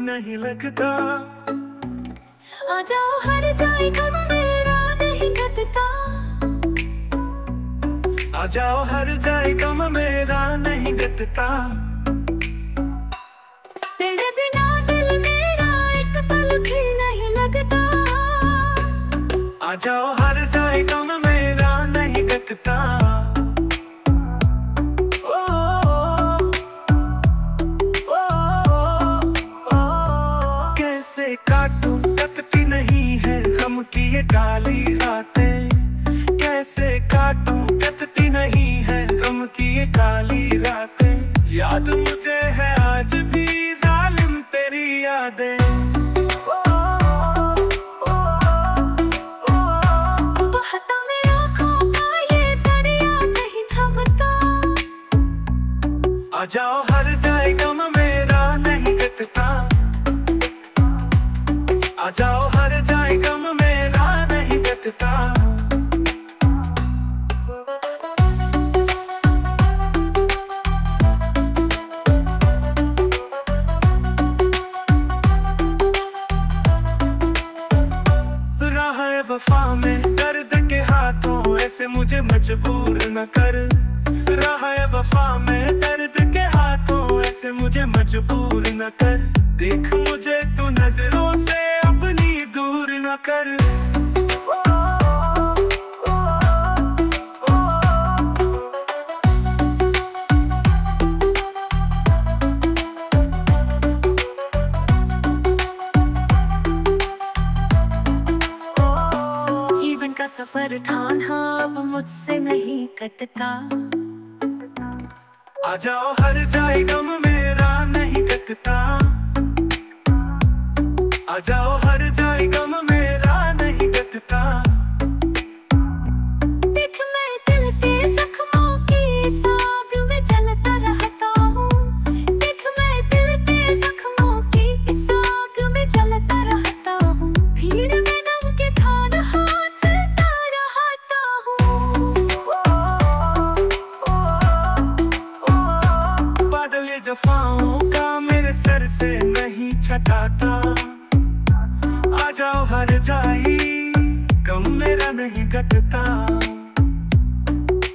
नहीं लगता। आ जाओ हर जाए गम मेरा नहीं घटता आ जाओ हर जाए गम मेरा नहीं घटता तेरे बिना दिल मेरा एक पल भी नहीं लगता। आ जाओ हर जाए गम मेरा नहीं घटता ये काली रातें कैसे काटूं? कटती नहीं है गम की ये काली रातें। याद मुझे है आज भी जालिम तेरी यादें। आ जाओ हर जाए गम मेरा नहीं घटता आ जाओ हर राह वफा में, दर्द के हाथों, ऐसे मुझे मजबूर न कर। राह वफा में, दर्द के हाथों, ऐसे मुझे मजबूर न कर। देख मुझे तू नज़रों से अपनी दूर न कर। का सफ़र ठाना अब मुझसे नहीं कटता। आ जाओ, हर जाए गम मेरा नहीं कटता। आ जाओ छटाता आ जाओ हर जाई, गम मेरा नहीं घटता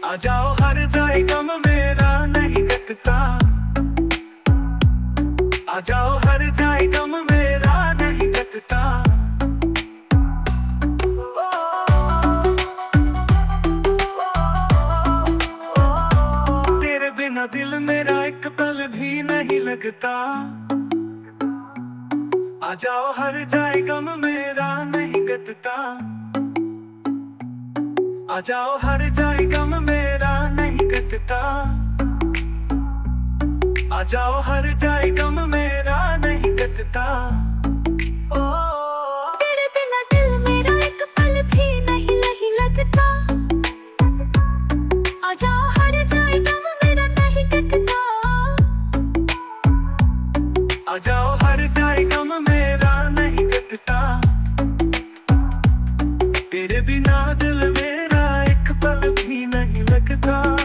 आ जाओ हर जाए गम मेरा नहीं घटता आ जाओ हर जाए गम मेरा नहीं तेरे बिना दिल मेरा एक पल भी नहीं लगता। आ जाओ हर जाए गम मेरा नहीं गतता। आ जाओ हर जाए गम मेरा नहीं गतता। आ जाओ हर जाए गम मेरा नहीं गतता। तेरे बिना दिल मेरा एक पल भी नहीं नहीं लगता। आ जाओ तेरे बिना दिल मेरा एक पल भी नहीं लगता।